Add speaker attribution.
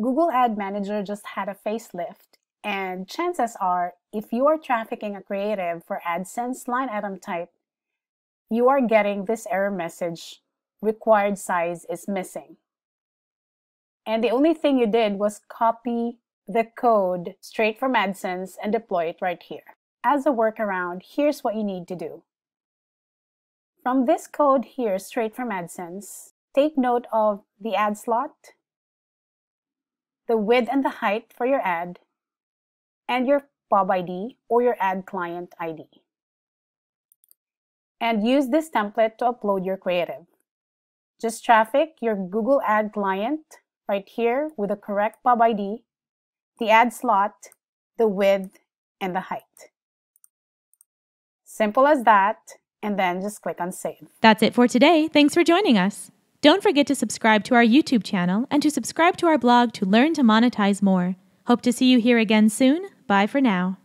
Speaker 1: Google Ad Manager just had a facelift, and chances are, if you are trafficking a creative for AdSense line item type, you are getting this error message required size is missing. And the only thing you did was copy the code straight from AdSense and deploy it right here. As a workaround, here's what you need to do. From this code here, straight from AdSense, take note of the ad slot, the width and the height for your ad, and your pub ID or your ad client ID. And use this template to upload your creative. Just traffic your Google Ad client right here with the correct pub ID, the ad slot, the width, and the height. Simple as that, and then just click on save.
Speaker 2: That's it for today. Thanks for joining us. Don't forget to subscribe to our YouTube channel and to subscribe to our blog to learn to monetize more. Hope to see you here again soon. Bye for now.